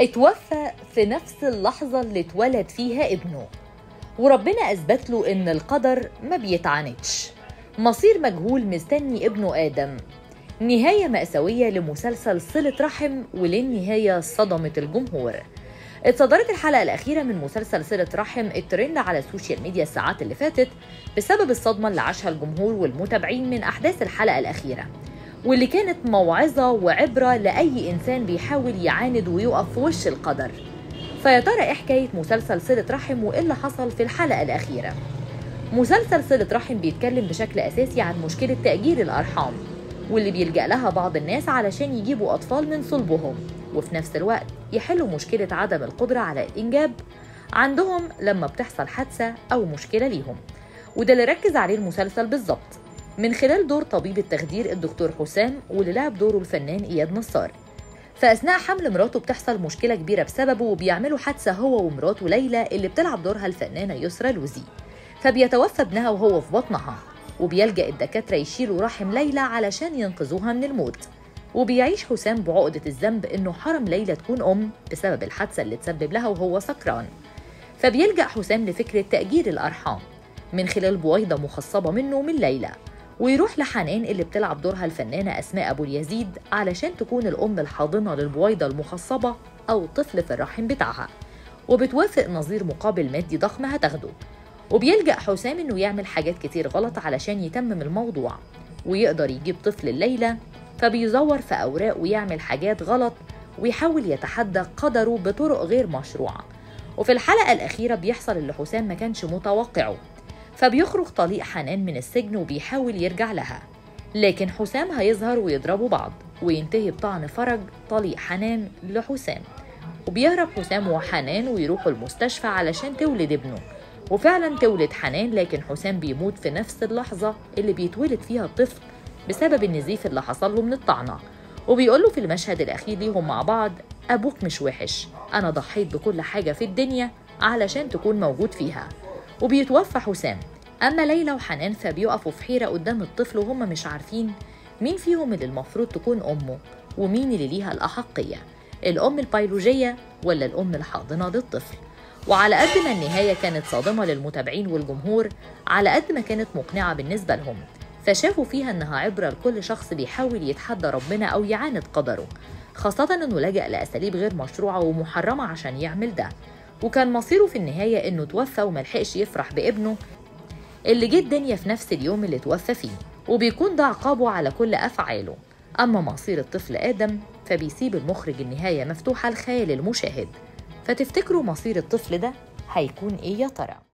اتوفى في نفس اللحظة اللي اتولد فيها ابنه. وربنا أثبت له إن القدر ما بيتعاندش. مصير مجهول مستني ابنه آدم. نهاية مأساوية لمسلسل صلة رحم وللنهاية صدمت الجمهور. اتصدرت الحلقة الأخيرة من مسلسل صلة رحم الترند على ال social media الساعات اللي فاتت بسبب الصدمة اللي عاشها الجمهور والمتابعين من أحداث الحلقة الأخيرة. واللي كانت موعظة وعبرة لأي إنسان بيحاول يعاند ويقف في وش القدر. فيا ترى إيه حكاية مسلسل صلة رحم وإيه اللي حصل في الحلقة الأخيرة؟ مسلسل صلة رحم بيتكلم بشكل أساسي عن مشكلة تأجير الأرحام واللي بيلجأ لها بعض الناس علشان يجيبوا أطفال من صلبهم وفي نفس الوقت يحلوا مشكلة عدم القدرة على الإنجاب عندهم لما بتحصل حادثة أو مشكلة ليهم. وده اللي ركز عليه المسلسل بالظبط. من خلال دور طبيب التخدير الدكتور حسام واللي لعب دوره الفنان إياد نصار. فأثناء حمل مراته بتحصل مشكلة كبيرة بسببه وبيعملوا حادثة هو ومراته ليلى اللي بتلعب دورها الفنانة يسرى لوزي. فبيتوفى ابنها وهو في بطنها وبيلجأ الدكاترة يشيلوا رحم ليلى علشان ينقذوها من الموت. وبيعيش حسام بعقدة الذنب إنه حرم ليلى تكون أم بسبب الحادثة اللي تسبب لها وهو سكران. فبيلجأ حسام لفكرة تأجير الأرحام من خلال بويضة مخصبة منه من ليلى. ويروح لحنان اللي بتلعب دورها الفنانة أسماء أبو اليزيد علشان تكون الأم الحاضنة للبويضة المخصبة أو طفل في الرحم بتاعها. وبتوافق نظير مقابل مادي ضخم هتاخده. وبيلجأ حسام إنه يعمل حاجات كتير غلط علشان يتمم الموضوع. ويقدر يجيب طفل الليلة فبيزور في أوراق ويعمل حاجات غلط ويحاول يتحدى قدره بطرق غير مشروعة. وفي الحلقة الأخيرة بيحصل اللي حسام ما كانش متوقعه. فبيخرج طليق حنان من السجن وبيحاول يرجع لها. لكن حسام هيظهر ويضربوا بعض وينتهي بطعن فرج طليق حنان لحسام. وبيهرب حسام وحنان ويروحوا المستشفى علشان تولد ابنه. وفعلا تولد حنان لكن حسام بيموت في نفس اللحظة اللي بيتولد فيها الطفل بسبب النزيف اللي حصل له من الطعنة. وبيقول له في المشهد الأخير ليهم مع بعض أبوك مش وحش أنا ضحيت بكل حاجة في الدنيا علشان تكون موجود فيها. وبيتوفى حسام. أما ليلى وحنان فبيقفوا في حيرة قدام الطفل وهم مش عارفين مين فيهم اللي المفروض تكون أمه ومين اللي ليها الأحقية الأم البيولوجية ولا الأم الحاضنة للطفل؟ وعلى قد ما النهاية كانت صادمة للمتابعين والجمهور على قد ما كانت مقنعة بالنسبة لهم فشافوا فيها إنها عبرة لكل شخص بيحاول يتحدى ربنا أو يعاند قدره خاصة إنه لجأ لأساليب غير مشروعة ومحرمة عشان يعمل ده. وكان مصيره في النهاية إنه توفى وملحقش يفرح بابنه اللي جه الدنيا في نفس اليوم اللي توفى فيه وبيكون ده عقابه على كل أفعاله أما مصير الطفل آدم فبيسيب المخرج النهاية مفتوحة لخيال المشاهد فتفتكروا مصير الطفل ده هيكون إيه يا ترى؟